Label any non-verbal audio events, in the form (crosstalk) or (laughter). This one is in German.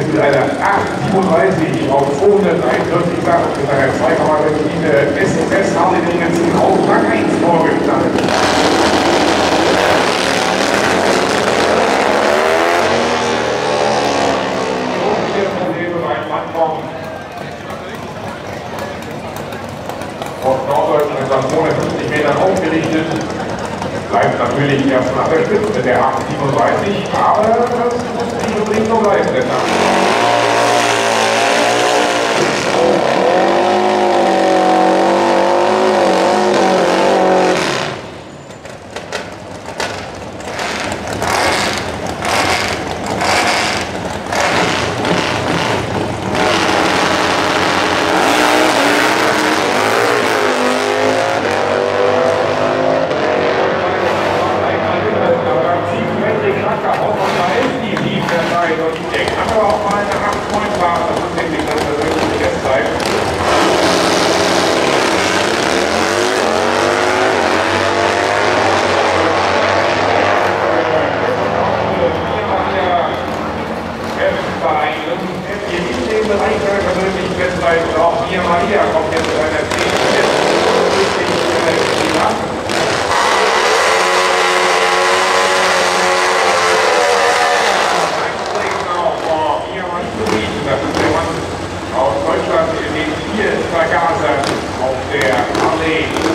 37 auf 243 Sachen mit einer 2,6 SSS Harley Davidson auf Rang 1 vorgestellt. Auf Norddeutschland ist dann 250 Metern aufgerichtet. Bleibt natürlich erst (laughs) der Spitze der 837, aber das muss nicht unbedingt so bleiben, große Einsteigermöglichkeit sein. Und auch hier Maria kommt jetzt zu einer Fähigkeit. aus Deutschland in den vier Vergaser auf der Allee